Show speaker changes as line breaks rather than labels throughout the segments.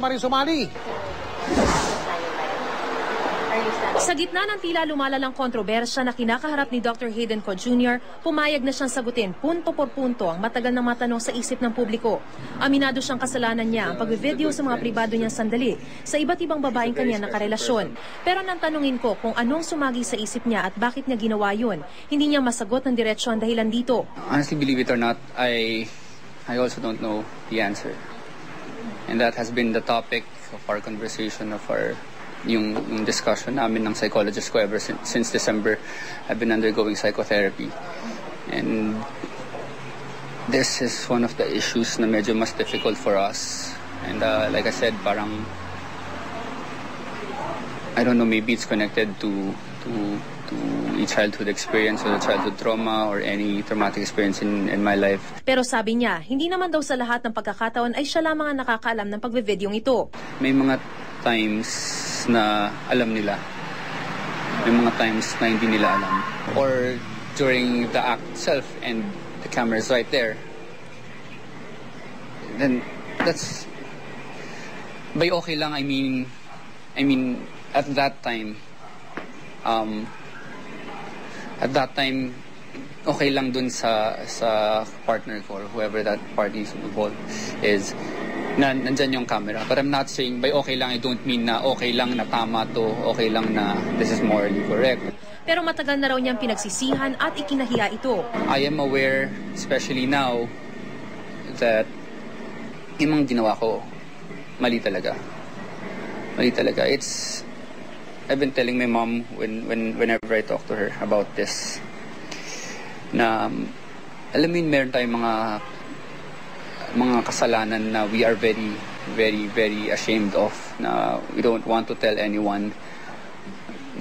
Marie Sumali.
Sa gitna ng tila lumalalang kontrobersya na kinakaharap ni Dr. Hayden Co. Jr., pumayag na siyang sagutin punto por punto ang matagal na matanong sa isip ng publiko. Aminado siyang kasalanan niya ang pag-video sa mga pribado niyang sandali sa iba't ibang babaeng kanya nakarelasyon. Pero nang tanungin ko kung anong sumagi sa isip niya at bakit niya ginawa yun, hindi niya masagot ng diretsyo ang dahilan dito.
Honestly, believe it or not, I I also don't know the answer. And that has been the topic of our conversation of our yung, yung discussion namin ng psychologist ko ever since, since December. I've been undergoing psychotherapy. And this is one of the issues na medyo mas difficult for us. And uh, like I said, parang I don't know, maybe it's connected to to to a childhood experience or a childhood trauma or any traumatic experience in, in my life.
Pero sabi niya, hindi naman daw sa lahat ng pagkakataon ay siya lamang ang nakakaalam ng pagbe-videong ito.
May mga times na alam nila. May mga times na hindi nila alam. Or during the act itself and the camera is right there. Then that's by okay lang I mean I mean at that time um at that time okay lang dun sa sa partner ko or whoever that party is involved is na nandyan yung camera. But I'm not saying by okay lang, I don't mean na okay lang na tama to, okay lang na this is morally correct.
Pero matagal na raw niyang pinagsisihan at ikinahiya ito.
I am aware, especially now, that yung mga ginawa ko, mali talaga. Mali talaga. It's, I've been telling my mom when, when, whenever I talk to her about this, na, um, alam mo meron tayong mga mga kasalanan na we are very, very, very ashamed of, na we don't want to tell anyone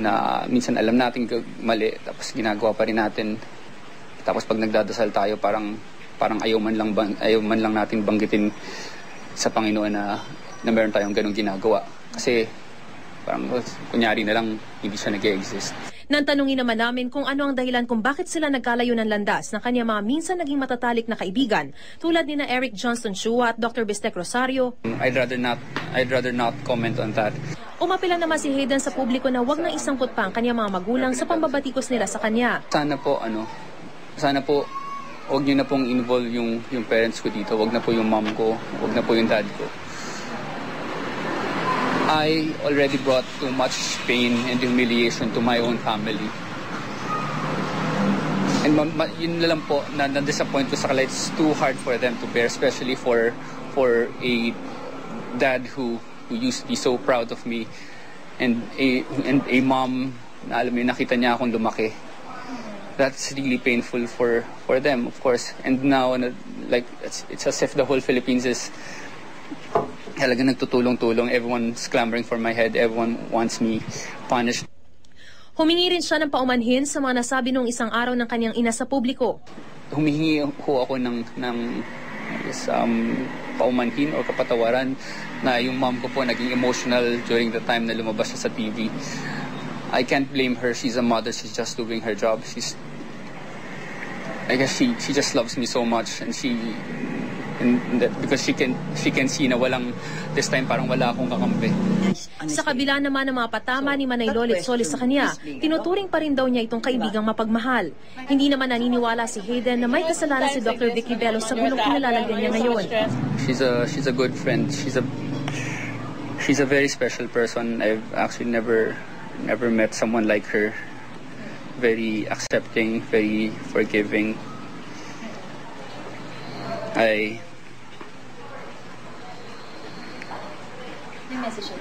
na minsan alam natin mali, tapos ginagawa pa rin natin. Tapos pag nagdadasal tayo, parang parang ayaw man lang bang, ayaw man lang natin banggitin sa Panginoon na na meron tayong ganung ginagawa. Kasi parang kunyari na lang hindi siya nag-exist.
Nang tanungin naman namin kung ano ang dahilan kung bakit sila nagkalayo ng landas ng kanyang mga minsan naging matatalik na kaibigan tulad ni na Eric Johnston Chua at Dr. Bistek Rosario.
I'd rather not I'd rather not comment on that.
Umapila naman si Hayden sa publiko na wag na isangkot pa ang kanyang mga magulang sa pambabatikos nila sa kanya.
Sana po ano, sana po wag niyo na pong involve yung yung parents ko dito, wag na po yung mom ko, wag na po yung dad ko. I already brought too much pain and humiliation to my own family. And ma- ma- yun na lang po, na, na-disappoint ko sa kanila, it's too hard for them to bear, especially for for a dad who, who used to be so proud of me and a, and a mom na alam mo nakita niya akong lumaki. That's really painful for for them, of course. And now, like, it's, it's as if the whole Philippines is talaga nagtutulong-tulong. Everyone's clamoring for my head. Everyone wants me punished.
Humingi rin siya ng paumanhin sa mga nasabi nung isang araw ng kanyang ina sa publiko.
Humihingi ho ako ng, ng is, um, paumanhin o kapatawaran na yung mom ko po naging emotional during the time na lumabas siya sa TV. I can't blame her. She's a mother. She's just doing her job. She's I guess she she just loves me so much and she and that because she can she can see na walang this time parang wala akong kakampi.
Sa kabila naman ng mga patama ni Manay Lolit Solis sa kanya, tinuturing pa rin daw niya itong kaibigang mapagmahal. Hindi naman naniniwala si Hayden na may kasalanan si Dr. Vicky Bello sa gulong kinalalagyan niya ngayon.
She's a she's a good friend. She's a she's a very special person. I've actually never never met someone like her. Very accepting, very forgiving. I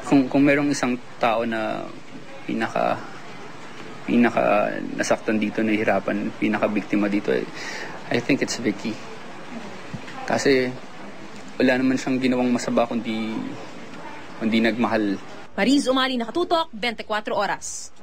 kung kung merong isang tao na pinaka pinaka nasaktan dito, nahihirapan, pinaka biktima dito, I think it's Vicky. Kasi wala naman siyang ginawang masaba kundi kundi nagmahal
Mariz Umali nakatutok, 24 oras.